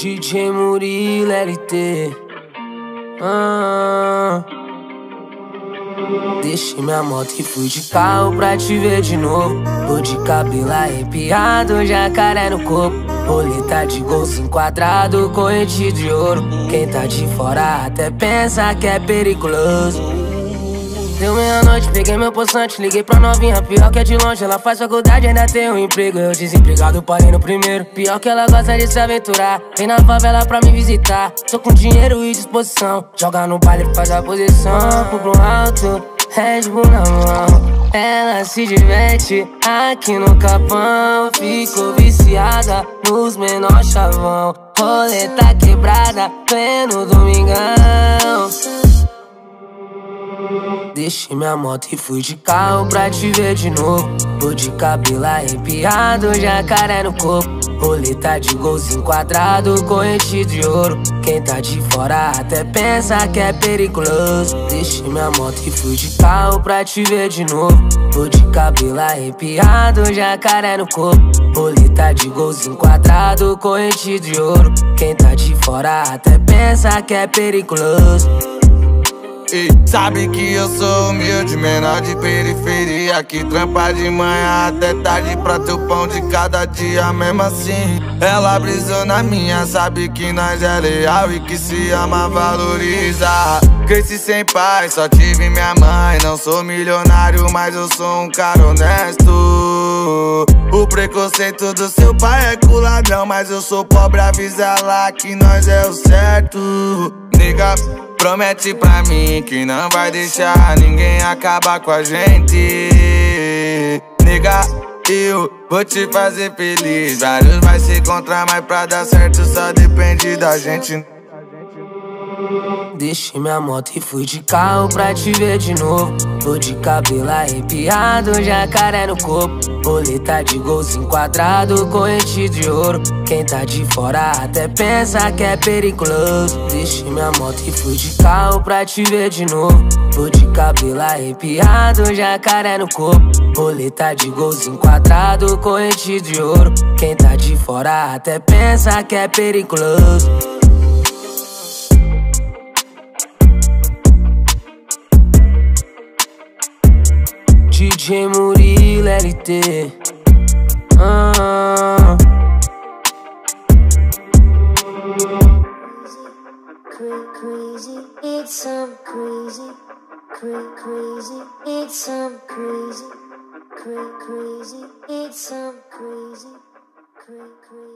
DJ Murilo LT. Ah. Deixei minha moto e fui de carro pra te ver de novo. Tô de cabelo arrepiado, jacaré no corpo. Roleta de golzinho enquadrado, corrente de ouro. Quem tá de fora até pensa que é perigoso. Deu meia-noite, peguei meu poçante, liguei pra novinha. Pior que é de longe, ela faz faculdade, ainda tem um emprego. Eu desempregado, parei no primeiro. Pior que ela gosta de se aventurar. Vem na favela pra me visitar. Tô com dinheiro e disposição. Joga no baile, faz a posição. Pro alto, Red Bull na mão. Ela se diverte aqui no capão. Ficou viciada nos menor chavão. Roleta quebrada, pleno domingão. Deixei minha moto e fui de carro pra te ver de novo. Tô de cabelo arrepiado, jacaré no corpo. Roleta de golzinho quadrado, corrente de ouro. Quem tá de fora até pensa que é perigoso. Deixei minha moto e fui de carro pra te ver de novo. Tô de cabelo arrepiado, jacaré no corpo. Roleta de golzinho quadrado, corrente de ouro. Quem tá de fora até pensa que é perigoso. Ei, sabe que eu sou humilde, menor de periferia Que trampa de manhã até tarde pra teu pão de cada dia. Mesmo assim, ela brisou na minha Sabe que nós é leal e que se ama valoriza. Cresci sem pai, só tive minha mãe. Não sou milionário, mas eu sou um cara honesto. O preconceito do seu pai é com ladrão Mas eu sou pobre, avisa lá que nós é o certo. Nigga Promete pra mim que não vai deixar ninguém acabar com a gente. Nega, eu vou te fazer feliz. Vários vai se encontrar, mas pra dar certo só depende da gente Deixei minha moto e fui de carro pra te ver de novo. Tô de cabelo arrepiado, jacaré no corpo. Roleta de golzinho quadrado, corrente de ouro. Quem tá de fora até pensa que é perigoso. Deixei minha moto e fui de carro pra te ver de novo. Tô de cabelo arrepiado, jacaré no corpo. Roleta de golzinho quadrado, corrente de ouro. Quem tá de fora até pensa que é perigoso. DJ Murilo LT. Ah. Crazy, it's some crazy, crazy, it's some crazy, crazy, it's some crazy, crazy.